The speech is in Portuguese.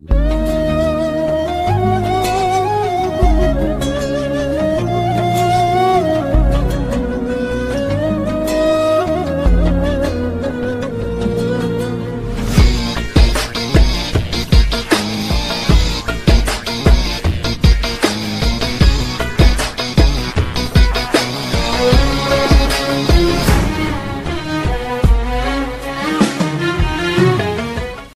Música